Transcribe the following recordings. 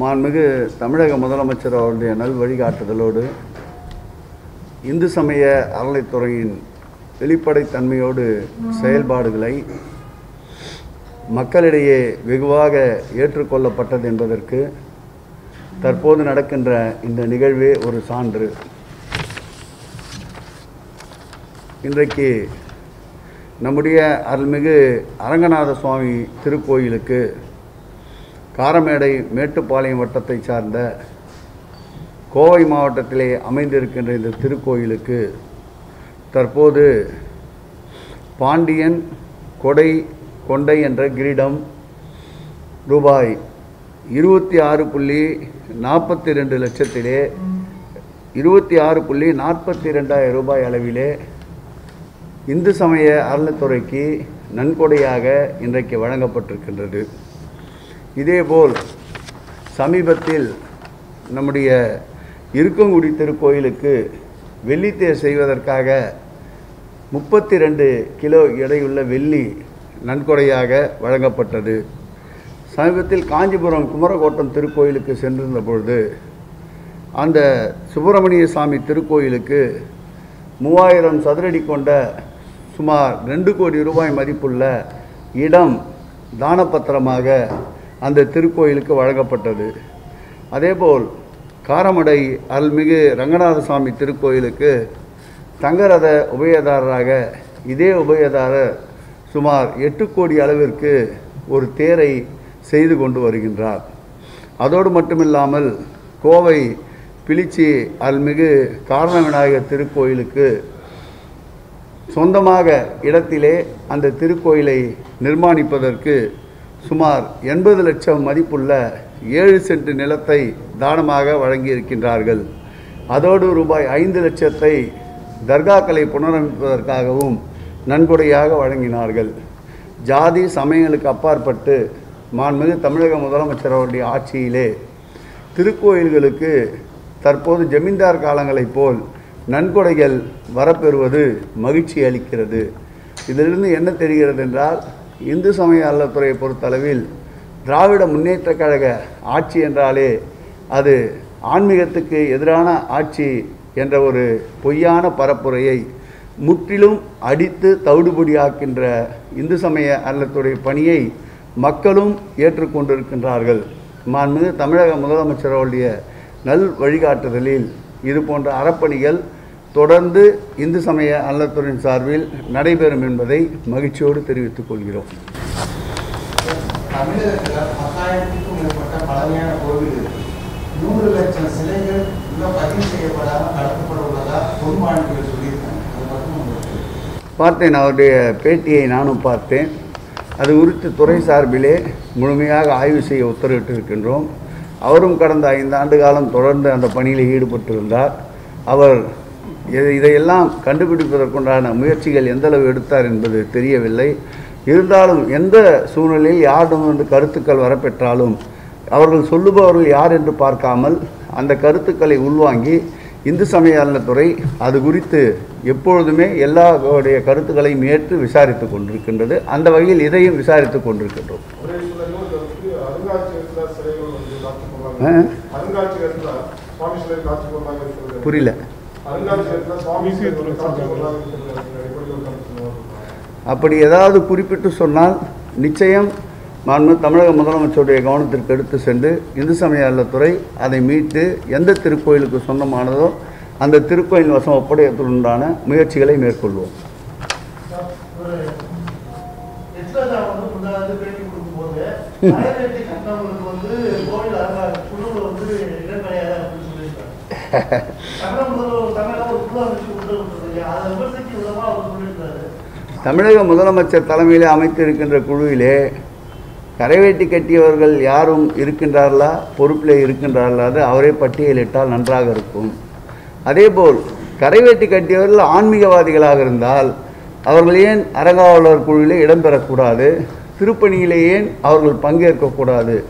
மாண்புமிகு தமிழக முதலமைச்சர் அவருடைய நல் வழிகாட்டுதலோடு இந்து சமய அறநிலைத்துறையின் வெளிப்படைத்தன்மையோடு செயல்பாடுகளை மக்களிடையே வெகுவாக ஏற்றுக்கொள்ளப்பட்டது என்பதற்கு தற்போது நடக்கின்ற இந்த நிகழ்வே ஒரு சான்று. இன்றைக்கு நம்முடைய அருள்மிகு அரங்கநாத சுவாமி திருக்கோயிலுக்கு காரமேடை மேட்டுப்பாளையம் வட்டத்தை சார்ந்த கோவை மாவட்டத்திலே அமைந்திருக்கின்ற இந்த திருக்கோயிலுக்கு தற்போது பாண்டியன் கொடை கொண்டை என்ற கிரீடம் ரூபாய் இருபத்தி ஆறு புள்ளி நாற்பத்தி ரெண்டு லட்சத்திலே இருபத்தி ஆறு புள்ளி நாற்பத்தி ரெண்டாயிரம் ரூபாய் அளவிலே இந்து சமய அறநிலைத்துறைக்கு நன்கொடையாக இன்றைக்கு வழங்கப்பட்டிருக்கின்றது. இதேபோல் சமீபத்தில் நம்முடைய இருக்கங்குடி திருக்கோயிலுக்கு வெள்ளித்தேர் செய்வதற்காக முப்பத்தி ரெண்டு கிலோ எடையுள்ள வெள்ளி நன்கொடையாக வழங்கப்பட்டது. சமீபத்தில் காஞ்சிபுரம் குமரகோட்டம் திருக்கோயிலுக்கு சென்றிருந்த பொழுது அந்த சுப்பிரமணிய சாமி திருக்கோயிலுக்கு மூவாயிரம் சதுரடி கொண்ட சுமார் ரெண்டு கோடி ரூபாய் மதிப்புள்ள இடம் தானப்பத்திரமாக அந்த திருக்கோயிலுக்கு வழங்கப்பட்டது. அதேபோல் காரமடை அருள்மிகு ரங்கநாத சுவாமி திருக்கோயிலுக்கு தங்கரத உபயதாரராக இதே உபயதாரர் சுமார் எட்டு கோடி அளவிற்கு ஒரு தேரை செய்து கொண்டு வருகின்றார். அதோடு மட்டுமில்லாமல் கோவை பிளிச்சி அருள்மிகு காரண விநாயகர் திருக்கோயிலுக்கு சொந்தமாக இடத்திலே அந்த திருக்கோயிலை நிர்மாணிப்பதற்கு சுமார் எண்பது லட்சம் மதிப்புள்ள ஏழு சென்ட் நிலத்தை தானமாக வழங்கியிருக்கின்றார்கள். அதோடு ரூபாய் ஐந்து லட்சத்தை தர்காக்களை புனரமைப்பதற்காகவும் நன்கொடையாக வழங்கினார்கள். ஜாதி சமயங்களுக்கு அப்பாற்பட்டு மாண்புமிகு தமிழக முதலமைச்சர் அவருடைய ஆட்சியிலே திருக்கோயில்களுக்கு தற்போது ஜமீன்தார் காலங்களைப் போல் நன்கொடைகள் வரப்பெறுவது மகிழ்ச்சி அளிக்கிறது. இதிலிருந்து என்ன தெரிகிறது என்றால் இந்து சமய அறத்துறையை பொறுத்தளவில் திராவிட முன்னேற்ற கழக ஆட்சி என்றாலே அது ஆன்மீகத்துக்கு எதிரான ஆட்சி என்ற ஒரு பொய்யான பரப்புரையை முற்றிலும் அடித்து தவிடுபடியாக்கின்ற இந்து சமய அறத்துறை பணியை மக்களும் ஏற்றுக்கொண்டிருக்கின்றார்கள். மாண்புமிகு தமிழக முதலமைச்சர் அவருடைய நல் வழிகாட்டுதலில் இது போன்ற அறப்பணிகள் தொடர்ந்து இந்து சமய அறத்துறையின் சார்பில் நடைபெறும் என்பதை மகிழ்ச்சியோடு தெரிவித்துக் கொள்கிறோம். தமிழகத்தில் பத்தாயிரத்துக்கும் மேற்பட்ட பழமையான கோவில் இருக்கு. நூறு லட்சம் சிலைகள் இன்னும் பதிவு செய்யப்படாமல் கடத்தப்பட உள்ளதா பொதுமானிகள் சொல்லியிருக்காங்க. அது மட்டும் உங்களுக்கு பார்த்தேன் அவருடைய பேட்டியை நானும் பார்த்தேன். அது குறித்து துறை சார்பிலே முழுமையாக ஆய்வு செய்ய உத்தரவிட்டிருக்கின்றோம். அவரும் கடந்த ஐந்து ஆண்டு காலம் தொடர்ந்து அந்த பணியில் ஈடுபட்டிருந்தார். அவர் இதையெல்லாம் கண்டுபிடிப்பதற்குண்டான முயற்சிகள் எந்தளவு எடுத்தார் என்பது தெரியவில்லை. இருந்தாலும் எந்த சூழ்நிலையில் யாரிடமிருந்து கருத்துக்கள் வரப்பெற்றாலும் அவர்கள் சொல்லுபவர்கள் யார் என்று பார்க்காமல் அந்த கருத்துக்களை உள்வாங்கி இந்து சமய அறநிலைத்துறை அது குறித்து எப்பொழுதுமே எல்லாருடைய கருத்துக்களையும் ஏற்று விசாரித்து கொண்டிருக்கின்றது. அந்த வகையில் இதையும் விசாரித்து கொண்டிருக்கின்றோம். புரியல. அப்படி ஏதாவது குறிப்பிட்டு சொன்னால் நிச்சயம் மாண்பு தமிழக முதலமைச்சருடைய கவனத்திற்கு எடுத்து சென்று இந்து சமய துறை அதை மீட்டு எந்த திருக்கோயிலுக்கு சொந்தமானதோ அந்த திருக்கோயில் வசம் ஒப்படைப்பதற்குண்டான முயற்சிகளை மேற்கொள்வோம். வந்து தமிழக முதலமைச்சர் தலைமையில் அமைத்திருக்கின்ற குழுவிலே கரைவேட்டி கட்டியவர்கள் யாரும் இருக்கின்றார்களா? பொறுப்பிலே இருக்கின்றார்களா? அது அவரே பட்டியலிட்டால் நன்றாக இருக்கும். அதேபோல் கரைவேட்டி கட்டியவர்கள் ஆன்மீகவாதிகளாக இருந்தால் அவர்கள் ஏன் அரங்காவலர் குழுவிலே இடம்பெறக்கூடாது? திருப்பணியிலே ஏன் அவர்கள் பங்கேற்கக்கூடாது?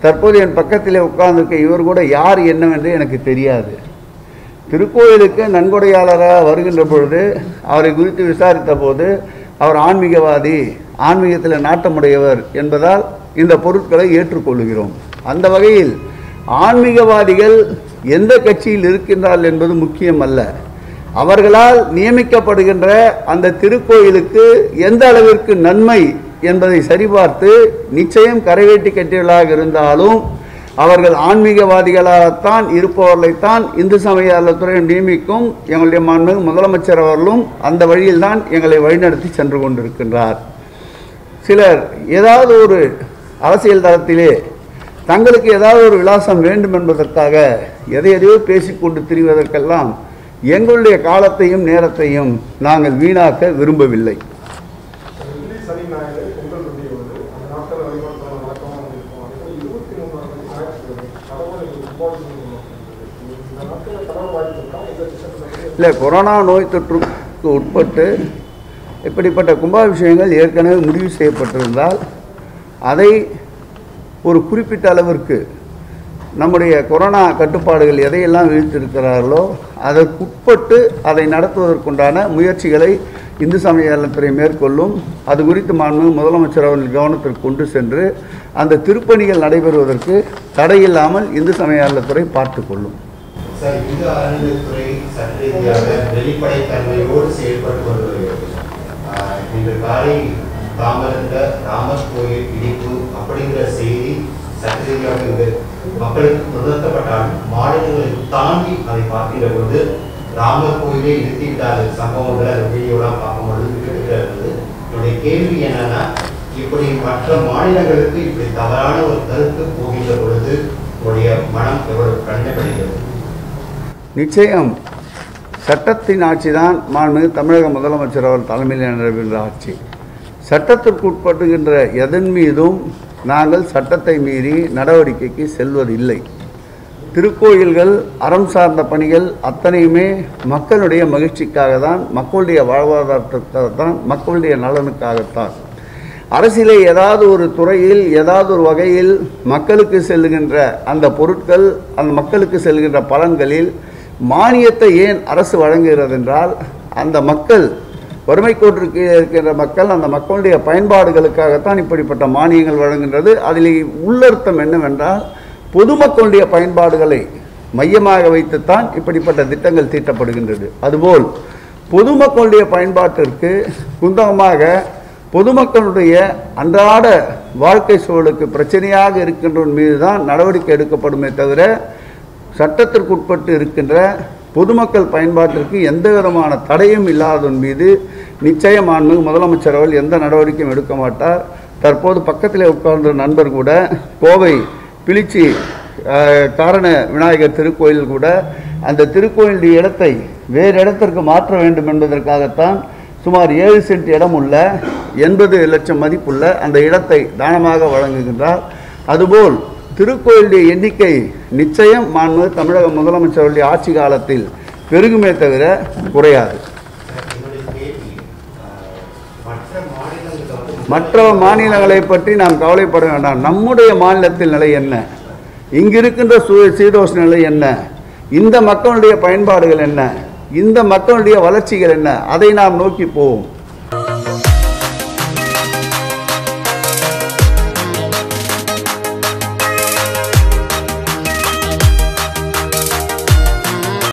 தற்போது என் பக்கத்திலே உட்கார்ந்துருக்க இவர் கூட யார் என்னவென்று எனக்கு தெரியாது. திருக்கோயிலுக்கு நன்கொடையாளராக வருகின்ற பொழுது அவரை குறித்து விசாரித்த போது அவர் ஆன்மீகவாதி ஆன்மீகத்தில் நாட்டமுடையவர் என்பதால் இந்த பொருட்களை ஏற்றுக்கொள்கிறோம் அந்த வகையில் ஆன்மீகவாதிகள் எந்த கட்சியில் இருக்கின்றார்கள் என்பது முக்கியம் அல்ல அவர்களால் நியமிக்கப்படுகின்ற அந்த திருக்கோயிலுக்கு எந்த அளவிற்கு நன்மை என்பதை சரிபார்த்து நிச்சயம் கரைவேட்டி கட்டியவர்களாக இருந்தாலும் அவர்கள் ஆன்மீகவாதிகளாகத்தான் இருப்பவர்களைத்தான் இந்து சமய அறத்துறை நியமிக்கும் எங்களுடைய மாண்புமிகு முதலமைச்சர் அவர்களும் அந்த வழியில்தான் எங்களை வழிநடத்தி சென்று கொண்டிருக்கின்றார். சிலர் ஏதாவது ஒரு அரசியல் தளத்திலே தங்களுக்கு ஏதாவது ஒரு விலாசம் வேண்டும் என்பதற்காக எதை எதையோ பேசிக்கொண்டு திரிவதற்கெல்லாம் எங்களுடைய காலத்தையும் நேரத்தையும் நாங்கள் வீணாக்க விரும்பவில்லை. இல்லை கொரோனா நோய் தொற்றுக்கு உட்பட்டு இப்படிப்பட்ட கும்பாபிஷேகங்கள் ஏற்கனவே முடிவு செய்யப்பட்டிருந்தால் அதை ஒரு குறிப்பிட்ட அளவிற்கு நம்முடைய கொரோனா கட்டுப்பாடுகள் எதையெல்லாம் விதித்திருக்கிறார்களோ அதற்குட்பட்டு அதை நடத்துவதற்குண்டான முயற்சிகளை இந்து சமய நலத்துறை மேற்கொள்ளும். அது குறித்து மாண்பு முதலமைச்சர் அவர்கள் கவனத்திற்கு கொண்டு சென்று அந்த திருப்பணிகள் நடைபெறுவதற்கு தடையில்லாமல் இந்து சமய நலத்துறை பார்த்து கொள்ளும். சார் இந்து அறநிலையத்துறை சட்ட ரீதியாக வெளிப்படைத்தன்மையோடு செயல்பட்டு கொண்டு வருகிறது. ஆஹ் இன்று காலை தாமரந்த ராமர் கோயில் இடிப்பு அப்படிங்கிற செய்தி சட்ட ரீதியாக இங்கு மக்களுக்கு நிறுத்தப்பட்டால் மாநிலங்களை தாண்டி அதை பார்க்கிற பொழுது ராமர் கோயிலை நிறுத்திவிட்டார்கள். சம்பவங்களை அந்த வீடியோலாம் பார்க்கும்பொழுது கேட்டுக்கிறது இருந்தது என்னுடைய கேள்வி என்னன்னா இப்படி மற்ற மாநிலங்களுக்கு இப்படி தவறான ஒரு கருத்து போகின்ற பொழுது உடைய மனம் எவ்வளவு கண்டப்படுகிறது நிச்சயம். சட்டத்தின் ஆட்சி தான் மாண்புமிகு தமிழக முதலமைச்சர் அவர் தலைமையில் நடைபெறுகின்ற ஆட்சி. சட்டத்திற்கு உட்படுகின்ற எதன் மீதும் நாங்கள் சட்டத்தை மீறி நடவடிக்கைக்கு செல்வதில்லை. திருக்கோயில்கள் அறம் சார்ந்த பணிகள் அத்தனையுமே மக்களுடைய மகிழ்ச்சிக்காக தான் மக்களுடைய வாழ்வாதாரத்துக்காக தான் மக்களுடைய நலனுக்காகத்தான். அரசியலை ஏதாவது ஒரு துறையில் ஏதாவது ஒரு வகையில் மக்களுக்கு செல்லுகின்ற அந்த பொருட்கள் அந்த மக்களுக்கு செல்கின்ற பலன்களில் மானியத்தை ஏன் அரசு வழங்குகிறது என்றால் அந்த மக்கள் வறுமை கோட்டிற்கு இருக்கின்ற மக்கள் அந்த மக்களுடைய பயன்பாடுகளுக்காகத்தான் இப்படிப்பட்ட மானியங்கள் வழங்குகின்றது. அதில் உள்ளர்த்தம் என்னவென்றால் பொதுமக்களுடைய பயன்பாடுகளை மையமாக வைத்துத்தான் இப்படிப்பட்ட திட்டங்கள் தீட்டப்படுகின்றது. அதுபோல் பொதுமக்களுடைய பயன்பாட்டிற்கு குந்தகமாக பொதுமக்களுடைய அன்றாட வாழ்க்கை சூழலுக்கு பிரச்சனையாக இருக்கின்றவன் மீது தான் நடவடிக்கை எடுக்கப்படுமே தவிர சட்டத்திற்குட்பட்டு இருக்கின்ற பொதுமக்கள் பயன்பாட்டிற்கு எந்த விதமான தடையும் இல்லாதன் மீது நிச்சயமானது முதலமைச்சர் அவர்கள் எந்த நடவடிக்கையும் எடுக்க மாட்டார். தற்போது பக்கத்திலே உட்கார்ந்த நண்பர் கூட கோவை பிளிச்சி காரண விநாயகர் திருக்கோயில் கூட அந்த திருக்கோயிலுடைய இடத்தை வேறு இடத்திற்கு மாற்ற வேண்டும் என்பதற்காகத்தான் சுமார் ஏழு சென்ட் இடம் உள்ள எண்பது லட்சம் மதிப்புள்ள அந்த இடத்தை தானமாக வழங்குகின்றார். அதுபோல் திருக்கோயிலுடைய எண்ணிக்கை நிச்சயம் மாண்பு தமிழக முதலமைச்சருடைய ஆட்சி காலத்தில் பெருகுமே தவிர குறையாது. மற்ற மாநிலங்களை பற்றி நாம் கவலைப்பட வேண்டாம். நம்முடைய மாநிலத்தில் நிலை என்ன? இங்கு இருக்கின்ற சூ சீதோஷ நிலை என்ன? இந்த மக்களுடைய பயன்பாடுகள் என்ன? இந்த மக்களுடைய வளர்ச்சிகள் என்ன? அதை நாம் நோக்கி போவோம்.